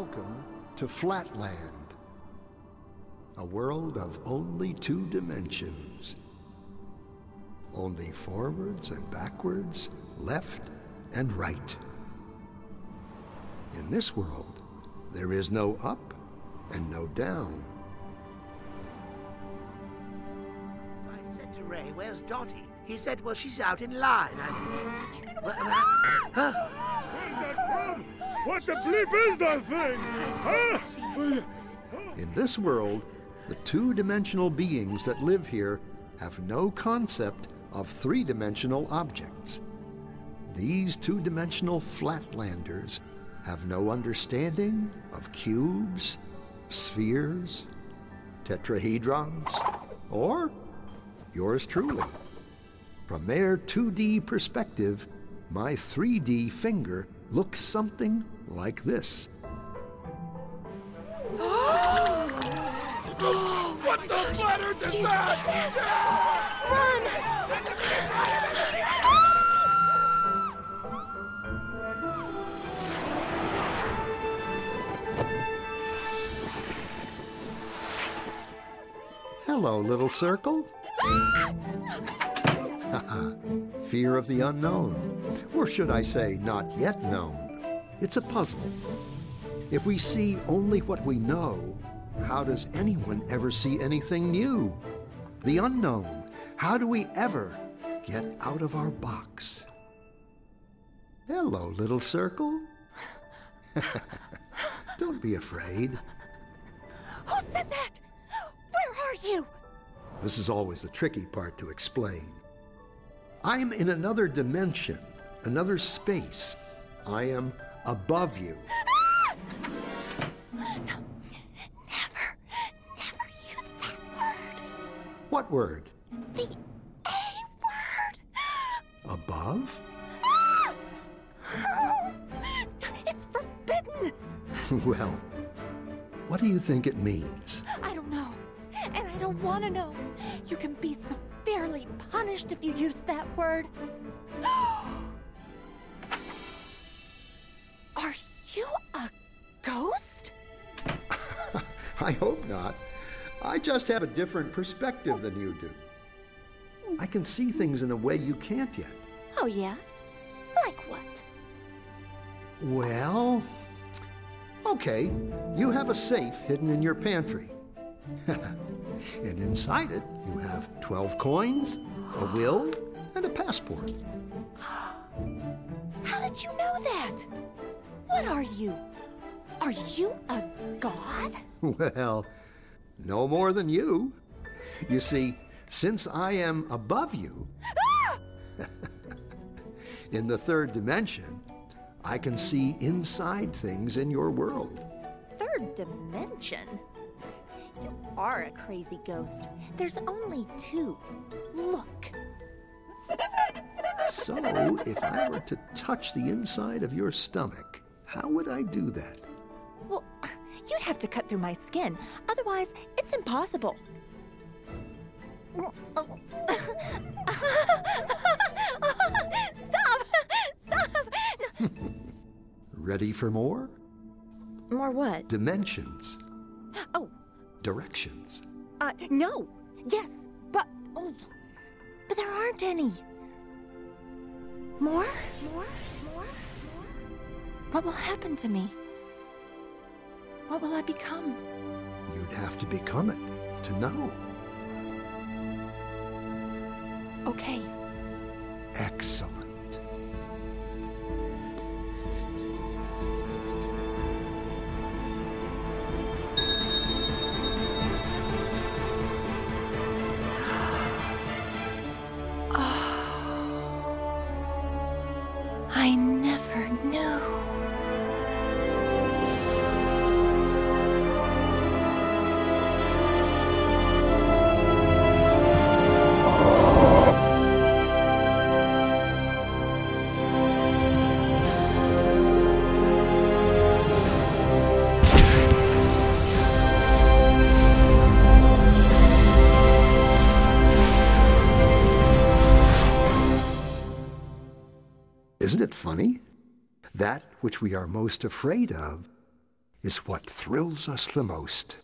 Welcome to Flatland, a world of only two dimensions. Only forwards and backwards, left and right. In this world, there is no up and no down. I said to Ray, where's Dottie? He said, well, she's out in line. I said, "Well, uh, huh? Where's that from? What the bleep is that thing? In this world, the two dimensional beings that live here have no concept of three dimensional objects. These two dimensional flatlanders have no understanding of cubes, spheres, tetrahedrons, or yours truly. From their 2D perspective, my 3D finger looks something like this. What the bladder is that? Run! Hello, little circle. Uh-uh. Fear of the unknown. Or should I say, not yet known? It's a puzzle. If we see only what we know, how does anyone ever see anything new? The unknown. How do we ever get out of our box? Hello, little circle. Don't be afraid. Who said that? Where are you? This is always the tricky part to explain. I'm in another dimension, another space. I am above you. Never, never use that word. What word? The A word. Above? It's forbidden. well, what do you think it means? I don't know. And I don't want to know. You can be severely punished if you use that word. Are you a ghost? I hope not. I just have a different perspective than you do. I can see things in a way you can't yet. Oh, yeah? Like what? Well, okay, you have a safe hidden in your pantry. and inside it, you have 12 coins, a will, and a passport. How did you know that? What are you? Are you a god? Well, no more than you. You see, since I am above you, in the third dimension, I can see inside things in your world. Third dimension? Are a crazy ghost. There's only two. Look. So, if I were to touch the inside of your stomach, how would I do that? Well, you'd have to cut through my skin. Otherwise, it's impossible. Stop! Stop! No. Ready for more? More what? Dimensions, Oh, directions. uh, no. Yes, but. Oh, but there aren't any. More? More? More? What will happen to me? What will I become? You'd have to become it to know. Okay. Excellent. Isn't it funny? That which we are most afraid of is what thrills us the most.